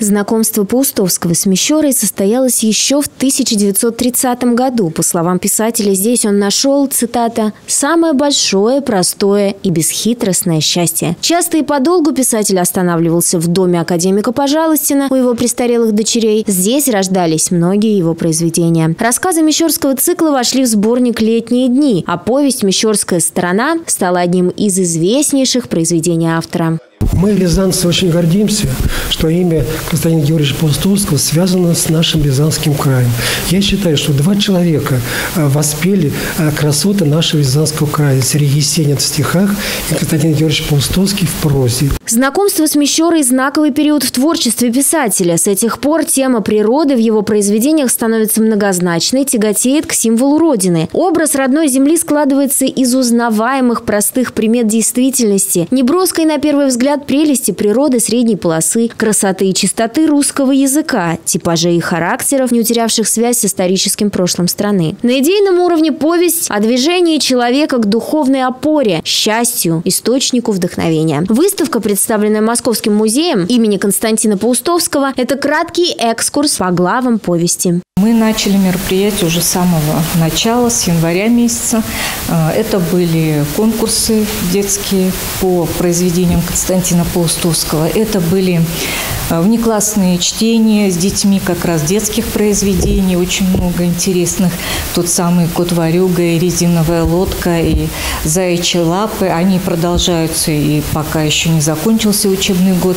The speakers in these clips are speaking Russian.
Знакомство Паустовского с Мещерой состоялось еще в 1930 году. По словам писателя, здесь он нашел, цитата, «самое большое, простое и бесхитростное счастье». Часто и подолгу писатель останавливался в доме академика Пожалостина у его престарелых дочерей. Здесь рождались многие его произведения. Рассказы Мещерского цикла вошли в сборник «Летние дни», а повесть «Мещерская сторона» стала одним из известнейших произведений автора. Мы, рязанцы, очень гордимся, что имя Константина Георгиевича Паустовского связано с нашим Рязанским краем. Я считаю, что два человека э, воспели э, красоты нашего Рязанского края. Сергей Есенин в стихах и Константин Георгиевич Паустовский в прозе. Знакомство с Мещерой – знаковый период в творчестве писателя. С этих пор тема природы в его произведениях становится многозначной, тяготеет к символу Родины. Образ родной земли складывается из узнаваемых простых примет действительности, неброской на первый взгляд прелести природы средней полосы, красоты и чистоты русского языка, типажей и характеров, не утерявших связь с историческим прошлым страны. На идейном уровне повесть о движении человека к духовной опоре, счастью, источнику вдохновения. Выставка, представленная Московским музеем имени Константина Паустовского, это краткий экскурс по главам повести. Мы начали мероприятие уже с самого начала, с января месяца. Э, это были конкурсы детские по произведениям Константина Паустовского. Это были внеклассные чтения с детьми как раз детских произведений, очень много интересных. Тот самый «Кот Варюга» и «Резиновая лодка» и «Заячьи лапы». Они продолжаются и пока еще не закончился учебный год.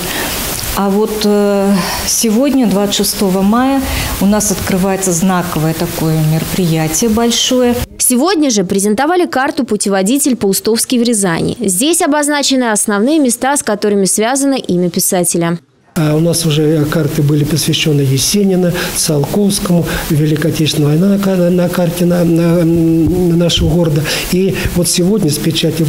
А вот э, сегодня, 26 мая, у нас открывается знаковое такое мероприятие большое. Сегодня же презентовали карту «Путеводитель Паустовский в Рязани». Здесь обозначены основные места, с которыми связано имя писателя. А у нас уже карты были посвящены Есенина, Циолковскому, Великой Отечественной войны на, на карте на, на, на нашего города. И вот сегодня с печати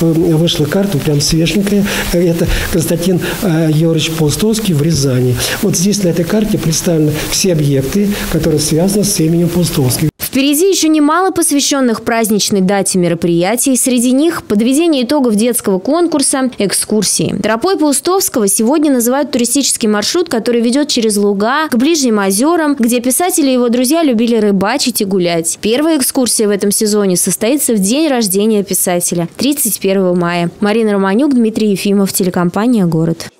вышла карта, прям свеженькая, это Константин э, Георгиевич Паустовский в Рязани. Вот здесь на этой карте представлены все объекты, которые связаны с именем Паустовский. Впереди еще немало посвященных праздничной дате мероприятий. Среди них подведение итогов детского конкурса, экскурсии. Тропой Паустовского сегодня называют туристический маршрут, который ведет через луга к ближним озерам, где писатели и его друзья любили рыбачить и гулять. Первая экскурсия в этом сезоне состоится в день рождения писателя – 31 мая. Марина Романюк, Дмитрий Ефимов, телекомпания «Город».